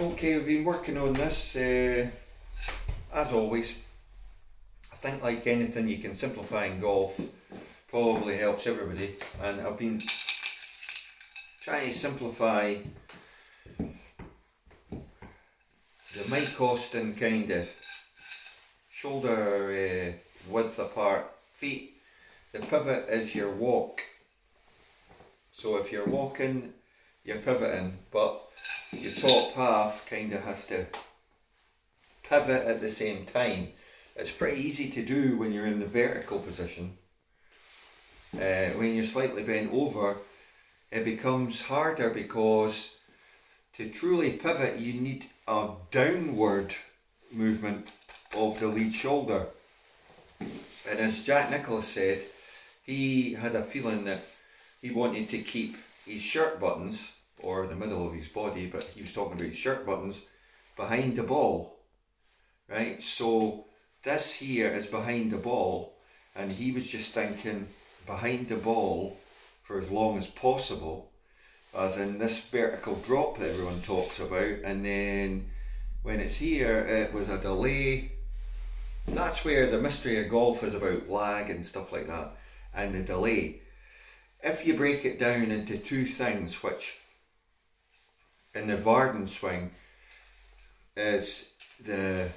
Okay, we've been working on this uh, as always. I think like anything you can simplify in golf probably helps everybody and I've been trying to simplify the Mike Austin kind of shoulder uh, width apart feet. The pivot is your walk. So if you're walking, you're pivoting, but your top half kind of has to pivot at the same time. It's pretty easy to do when you're in the vertical position. Uh, when you're slightly bent over, it becomes harder because to truly pivot, you need a downward movement of the lead shoulder. And as Jack Nicklaus said, he had a feeling that he wanted to keep his shirt buttons or the middle of his body, but he was talking about shirt buttons behind the ball. Right? So this here is behind the ball, and he was just thinking behind the ball for as long as possible, as in this vertical drop that everyone talks about, and then when it's here, it was a delay. That's where the mystery of golf is about lag and stuff like that, and the delay. If you break it down into two things, which in the Vardon swing is the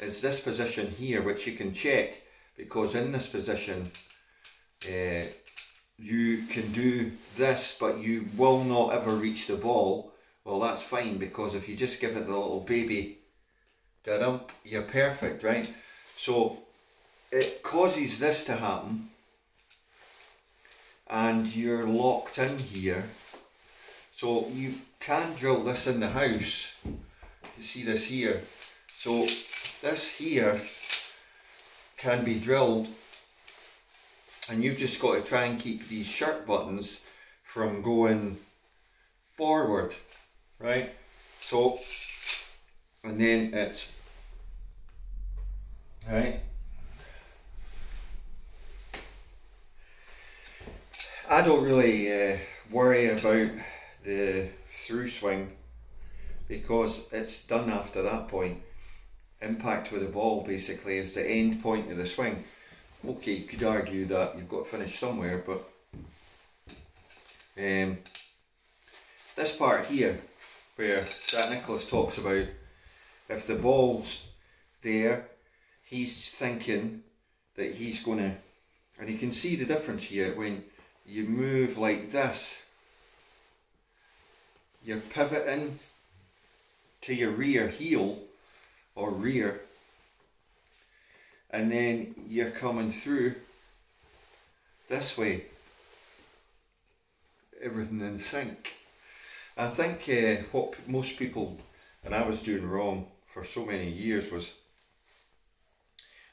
is this position here, which you can check because in this position uh, you can do this, but you will not ever reach the ball. Well, that's fine because if you just give it the little baby you're perfect, right? So it causes this to happen and you're locked in here. So you can drill this in the house. You see this here. So this here can be drilled and you've just got to try and keep these shirt buttons from going forward, right? So, and then it's, right? I don't really uh, worry about the through swing because it's done after that point. Impact with the ball basically is the end point of the swing. Okay, you could argue that you've got to finish somewhere, but um, this part here, where Jack Nicklaus talks about if the ball's there, he's thinking that he's going to, and you can see the difference here when you move like this you're pivoting to your rear heel or rear and then you're coming through this way. Everything in sync. I think uh, what most people and I was doing wrong for so many years was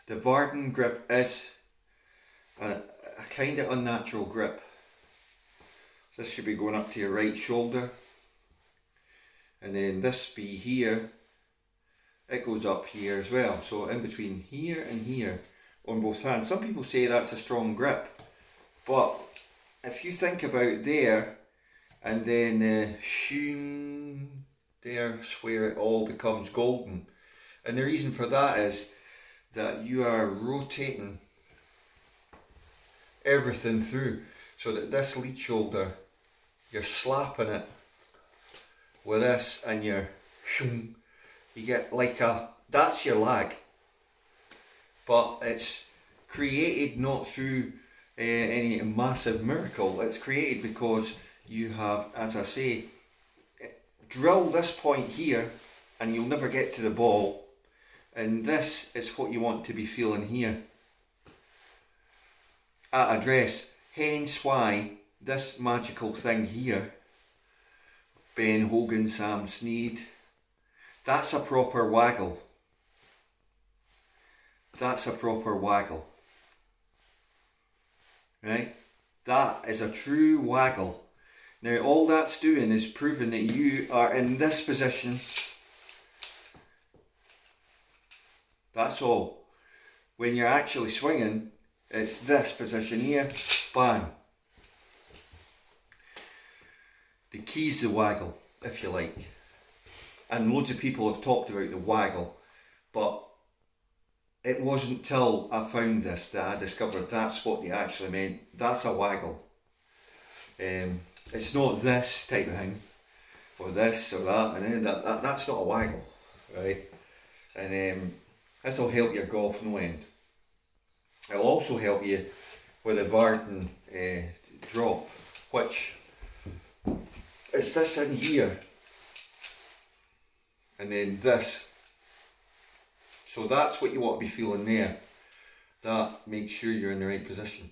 the Vardon grip is a, a kind of unnatural grip. This should be going up to your right shoulder and then this be here it goes up here as well. So in between here and here on both hands. Some people say that's a strong grip but if you think about there and then uh, there's where it all becomes golden. And the reason for that is that you are rotating everything through so that this lead shoulder you're slapping it with this and you're you get like a that's your lag. But it's created not through uh, any massive miracle. It's created because you have as I say drill this point here and you'll never get to the ball. And this is what you want to be feeling here. At address hence why this magical thing here Ben Hogan, Sam Snead. That's a proper waggle. That's a proper waggle. Right? That is a true waggle. Now all that's doing is proving that you are in this position. That's all. When you're actually swinging, it's this position here, bang. The key's the waggle, if you like. and loads of people have talked about the waggle, but it wasn't till I found this that I discovered that's what they actually meant. That's a waggle. Um, it's not this type of thing, or this or that, and then that, that that's not a waggle, right? And um, this will help your golf no end. It'll also help you with a Vardon uh, drop, which is this in here, and then this. So that's what you want to be feeling there. That makes sure you're in the right position.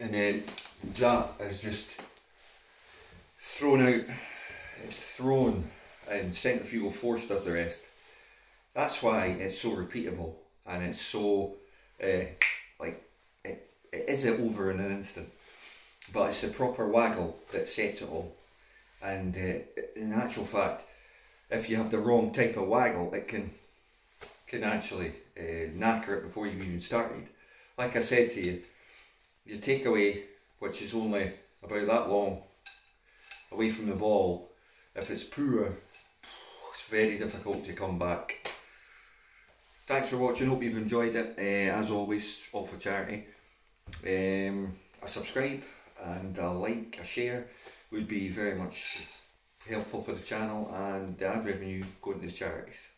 And then that is just thrown out, it's thrown and centrifugal force does the rest. That's why it's so repeatable and it's so uh, like it, it is it over in an instant. But it's the proper waggle that sets it all. And uh, in actual fact, if you have the wrong type of waggle, it can can actually uh, knacker it before you've even started. Like I said to you, your takeaway, which is only about that long away from the ball, if it's poor, it's very difficult to come back. Thanks for watching, hope you've enjoyed it. Uh, as always, all for charity. Um, subscribe and a like, a share would be very much helpful for the channel and the ad revenue going to the charities.